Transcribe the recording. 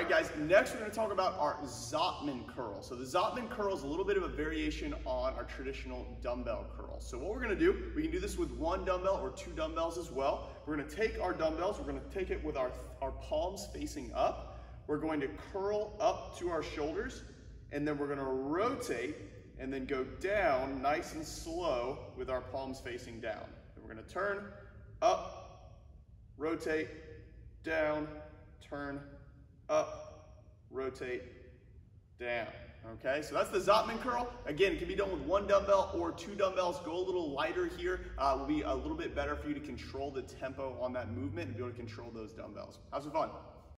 right, guys, next we're gonna talk about our Zottman curl. So the Zottman curl is a little bit of a variation on our traditional dumbbell curl. So what we're gonna do, we can do this with one dumbbell or two dumbbells as well. We're gonna take our dumbbells, we're gonna take it with our, our palms facing up. We're going to curl up to our shoulders, and then we're gonna rotate and then go down nice and slow with our palms facing down. And we're gonna turn, up, rotate, down, turn, up, rotate, down. Okay, so that's the Zottman curl. Again, it can be done with one dumbbell or two dumbbells. Go a little lighter here. Uh, will be a little bit better for you to control the tempo on that movement and be able to control those dumbbells. Have some fun.